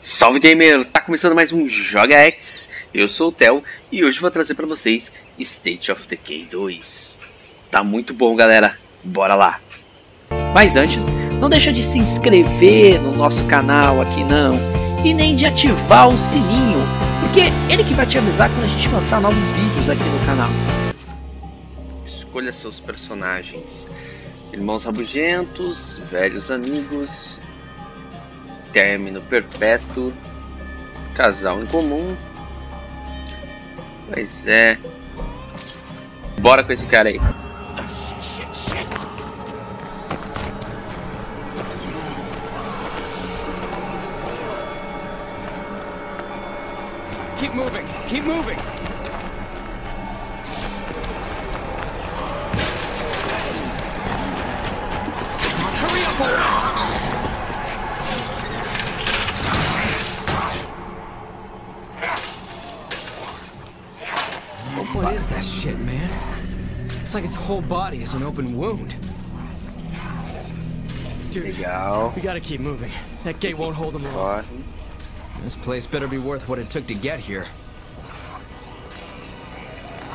Salve gamer! Tá começando mais um Joga X. Eu sou o Theo e hoje vou trazer para vocês State of Decay 2. Tá muito bom, galera. Bora lá. Mas antes, não deixa de se inscrever no nosso canal aqui não e nem de ativar o sininho, porque ele que vai te avisar quando a gente lançar novos vídeos aqui no canal. Escolha seus personagens. Irmãos rabugentos, velhos amigos, término perpétuo, casal em comum. Pois é. Bora com esse cara aí. Keep moving, keep moving. Whole body is an open wound. Dude, Legal. we gotta keep moving. That gate won't hold them long. This place better be worth what it took to get here.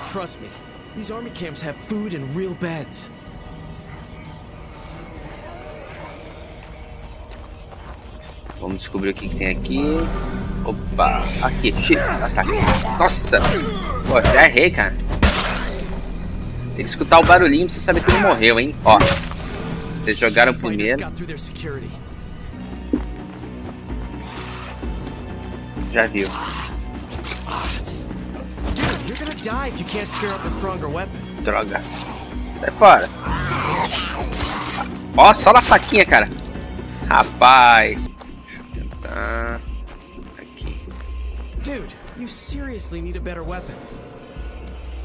Trust me, these army camps have food and real beds. Vamos descobrir o que, que tem aqui. Opa, aqui, X, ataque. Nossa! Pô, já errei, cara. Tem que escutar o barulhinho pra você saber que ele morreu, hein? Ó. Vocês jogaram primeiro, já viu. Droga. Sai fora. Ó, só na faquinha, cara. Rapaz. Deixa eu tentar. Aqui. Dude, you seriously need a better weapon.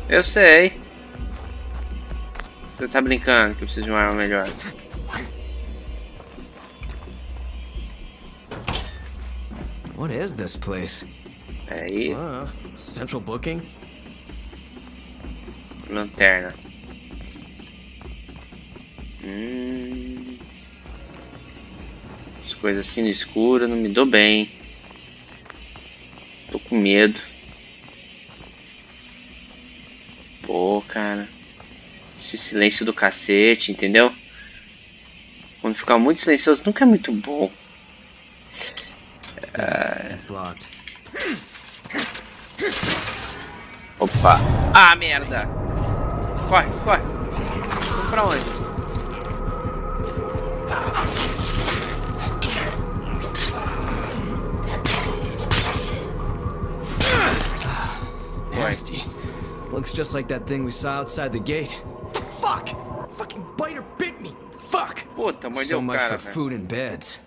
Eu sei. Você tá brincando que eu preciso de uma arma melhor. What is this place? Aí, Uh, central booking? lanterna. Hum. As coisas assim no escuro, não me dou bem. Tô com medo. Pô, cara. Esse silêncio do cacete, entendeu? Quando ficar muito silencioso nunca é muito bom. Locked. Opa. Ah, merda. Corre, corre. Vamos pra onde? Nasty. Looks just like that thing we saw outside the gate. Fuck? Fucking biter bit me. Fuck. Puta, mordeu So o much cara, for food and beds.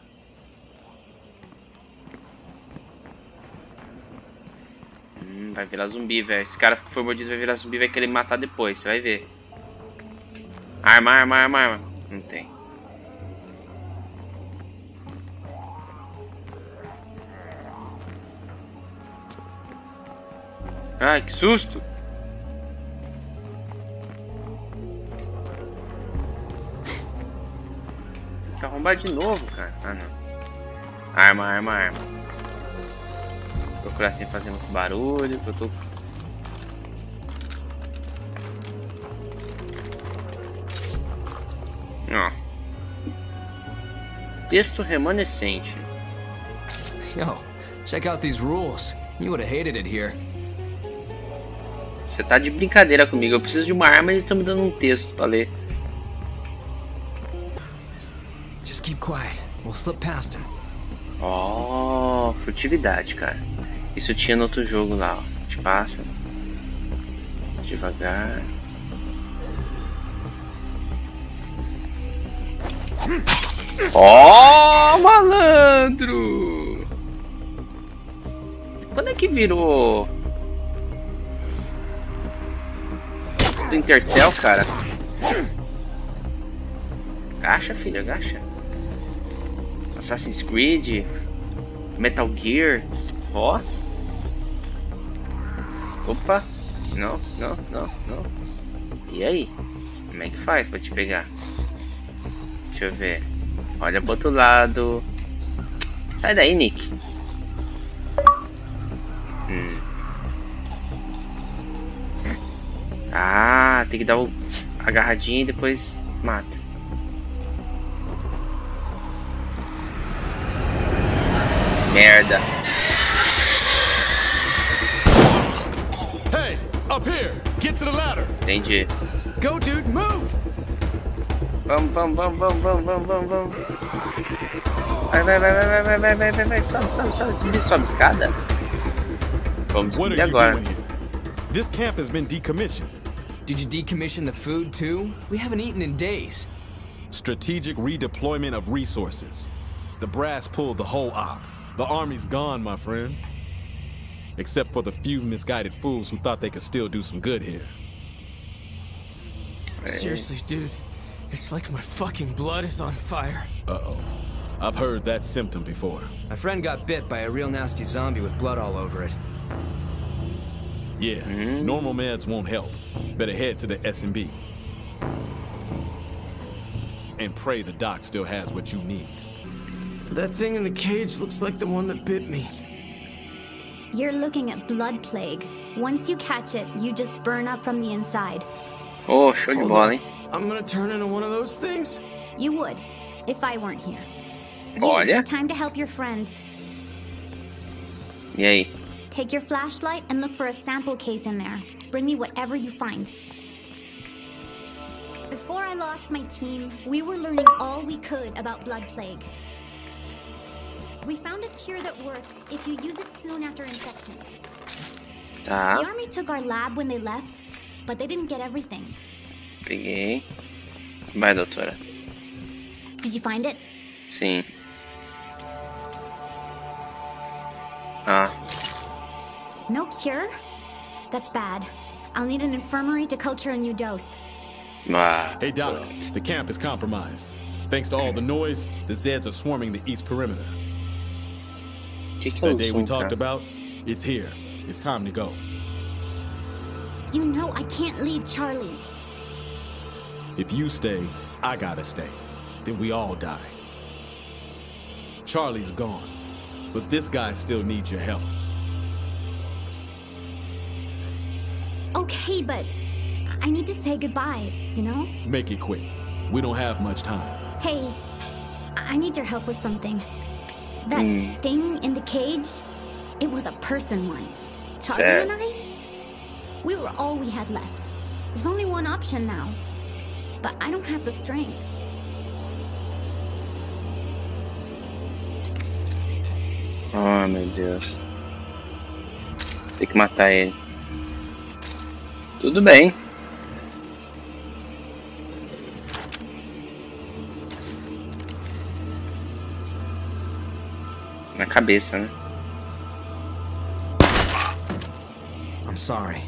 Hum, vai virar zumbi, velho. Esse cara que foi mordido vai virar zumbi vai querer me matar depois, você vai ver. Arma, arma, arma, arma. Não tem. Ai, que susto! Arrombar de novo, cara. Ah, não. Arma, arma, arma. Procurar sem fazer muito barulho, que eu tô. Ó. Texto remanescente. Yo, check out these rules. You would have hated it here. Você tá de brincadeira comigo. Eu preciso de uma arma e eles estão me dando um texto pra ler. Quiet. We'll slip past him. Ó, frutividade, cara. Isso tinha no outro jogo lá, ó. A gente passa. Devagar. Ó, malandro! Quando é que virou Splinter Cell, cara? Agacha, filho, agacha. Assassin's Creed, Metal Gear, ó. Opa, não, não, não, não. E aí? Como é que faz pra te pegar? Deixa eu ver. Olha pro outro lado. Sai daí, Nick. Hum. Ah, tem que dar o agarradinha e depois mata. Merda. Hey, up here! Get to the ladder! Entendi. Go, dude, move! Vamos, vamos, vamos, vamos, vamos, vamos, vamos, vamos. Vai, vai, vai, vai, vai, vai, vai, vai, vai, sobe, sobe, sobe, sobe, sobe escada. Vamos What subir are you agora. doing here? This camp has been decommissioned. Did you decommission the food too? We haven't eaten in days. Strategic redeployment of resources. The brass pulled the whole op. The army's gone, my friend. Except for the few misguided fools who thought they could still do some good here. Seriously, dude, it's like my fucking blood is on fire. Uh-oh. I've heard that symptom before. My friend got bit by a real nasty zombie with blood all over it. Yeah, hmm? normal meds won't help. Better head to the S&B. And pray the doc still has what you need. That thing in the cage looks like the one that bit me. You're looking at blood plague. Once you catch it, you just burn up from the inside. Oh, show de Hold bola, on. I'm gonna turn into one of those things? You would, if I weren't here. You, Olha. time to help your friend. Yay. Take your flashlight and look for a sample case in there. Bring me whatever you find. Before I lost my team, we were learning all we could about blood plague. We found a cure that works if you use it soon after infection. The army took our lab when they left, but they didn't get everything. peguei. Vai, doutora. Did you find it? Sim. Ah, No cure? That's bad. I'll need an infirmary to culture a new dose. ah. Hey, Doc, the camp is compromised. Thanks to all the noise, the Zeds are swarming the east perimeter. Que que é That day we talked cara? about, it's here. It's time to go. You know I can't leave Charlie. If you stay, I gotta stay. Then we all die. Charlie's gone, but this guy still needs your help. Okay, but I need to say goodbye, you know? Make it quick. We don't have much time. Hey, I I need your help with something. That Hmm. thing in the cage, it was a person once. Charlie and I? We were all we had left. There's only one option now. But I don't have the strength. Oh, meu Deus. Tem que matar ele. Tudo bem. Cabeça, né? I'm sorry.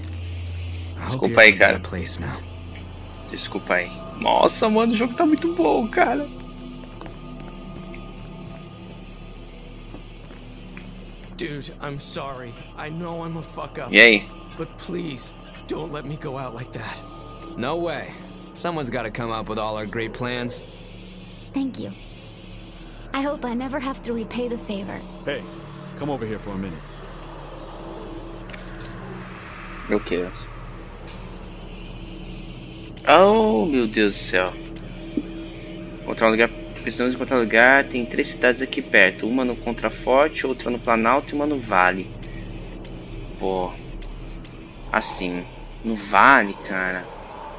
I hope Desculpa you're aí, a cara. place now. Desculpa aí. Nossa, mano, o jogo tá muito bom, cara. Dude, I'm sorry. I know I'm a fuck up. E aí? But please, don't let me go out like that. No way. Someone's gotta come up with all our great plans. Thank you. I hope I never have to repay the favor. Hey, come over here for a minute. Meu que? Oh, meu Deus do céu. Encontrar um lugar. Precisamos encontrar um lugar. Tem três cidades aqui perto. Uma no Contraforte, outra no Planalto e uma no Vale. Pô. Assim. No Vale, cara.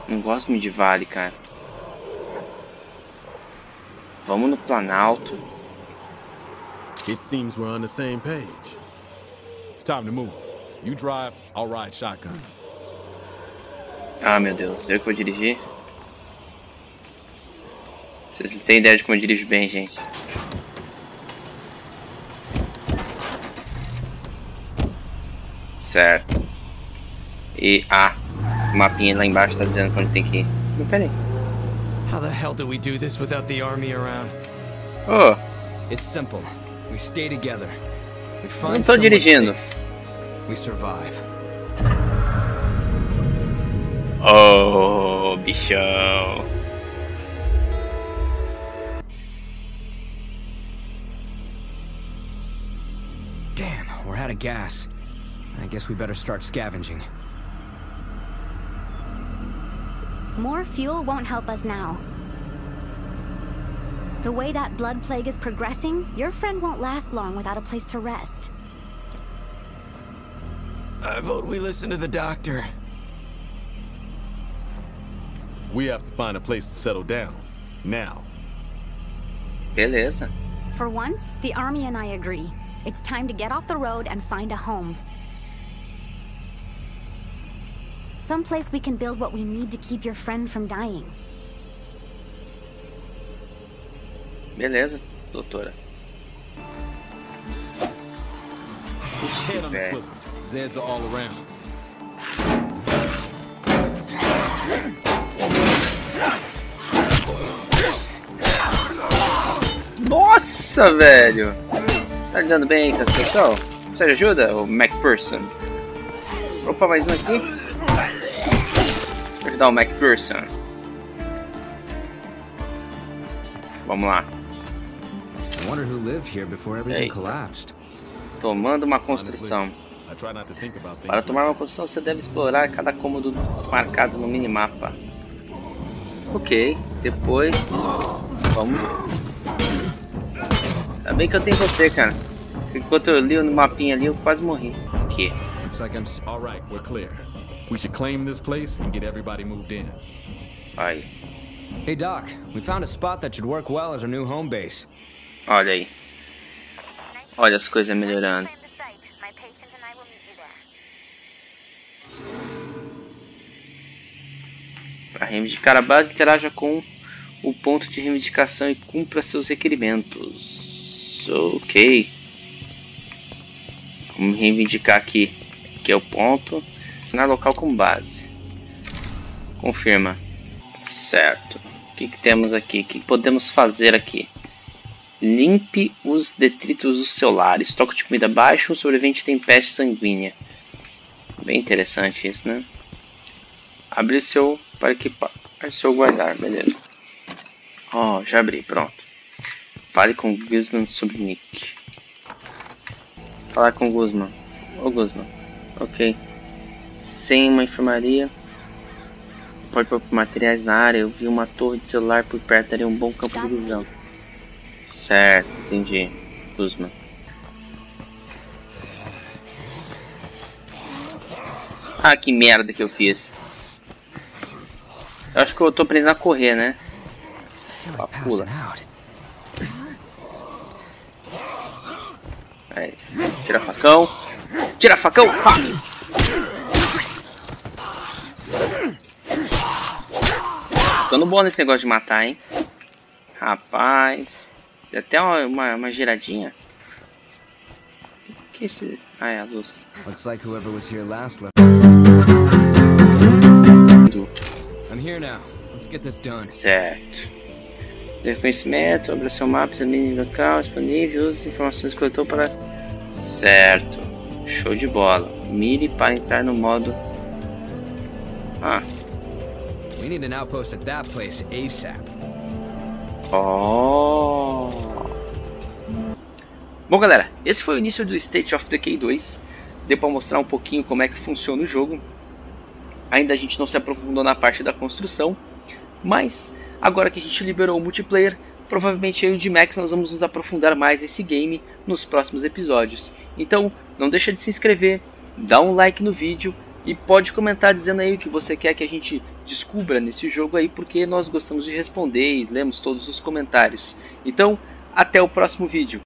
Não gosto muito de Vale, cara. Vamos no Planalto. It seems we're on the same page. It's time to move. You drive, I'll ride shotgun. Ah, meu Deus. Eu que vou dirigir? Vocês não têm ideia de como eu dirijo bem, gente. Certo. E ah, o mapinha lá embaixo tá dizendo pra onde tem que ir. Mas peraí. How the hell do we do this without the army around? Oh. It's simple. We stay together. We find Não tô dirigindo. Safe. We survive. Oh, bichão. Damn, we're out of gas. I guess we better start scavenging. More fuel won't help us now. The way that blood plague is progressing, your friend won't last long without a place to rest. I vote we listen to the doctor. We have to find a place to settle down. Now. Beleza. For once, the army and I agree. It's time to get off the road and find a home. Someplace we can build what we need to keep your friend from dying. Beleza, doutora. Head on the Okay. swivel. Zeds are all around. Nossa, velho! Tá lidando bem com a situação? Precisa de ajuda, o MacPherson? Opa, mais um aqui. Vou ajudar o MacPherson. Vamos lá. Eita. Tomando uma construção. Para tomar uma construção, você deve explorar cada cômodo marcado no minimapa. Ok, depois vamos. Ainda bem que eu tenho você, cara. Enquanto eu li no mapinha ali, eu quase morri. Aqui. Looks like I'm. s- All right, we're clear. We should claim this place and get everybody moved in. Aí. Hey, Doc, we found a spot that should work well as our new home base. Olha aí. Olha as coisas melhorando. Para reivindicar a base, interaja com o ponto de reivindicação e cumpra seus requerimentos. Ok. Vamos reivindicar aqui. Aqui é o ponto. Na local com base. Confirma. Certo. O que, que temos aqui? O que podemos fazer aqui? Limpe os detritos do seu lar. Estoque de comida baixo. Sobrevivente tem peste sanguínea. Bem interessante isso, né? Abrir seu para equipar. Seu guardar, beleza. Ó, já abri, pronto. Fale com Guzman sobre Nick. Falar com Guzman. Ô Guzman. Ok. Sem uma enfermaria. Pode pôr materiais na área. Eu vi uma torre de celular por perto. Daria um bom campo de visão. Certo, entendi. Guzman. Ah, que merda que eu fiz. Eu acho que eu tô aprendendo a correr, né? Ah, like pula. Aí. Tira facão. Tira facão! Pá! Ficando bom nesse negócio de matar, hein? Rapaz. Deu até uma, uma, uma giradinha. O que é esse. Ah, é a luz. Looks like whoever was here last left. I'm here now. Let's get this done. Certo. Dê conhecimento, abra seu mapa, examine o local disponível, use as informações que coletou para. Certo. Show de bola. Mire para entrar no modo. Ah, We need an outpost at that place ASAP. Oh. Bom, galera, esse foi o início do State of Decay 2. Deu para mostrar um pouquinho como é que funciona o jogo. Ainda a gente não se aprofundou na parte da construção, mas agora que a gente liberou o multiplayer, provavelmente eu e o D-Max nós vamos nos aprofundar mais nesse game nos próximos episódios. Então, não deixa de se inscrever, dá um like no vídeo e pode comentar dizendo aí o que você quer que a gente descubra nesse jogo aí, porque nós gostamos de responder e lemos todos os comentários. Então, até o próximo vídeo.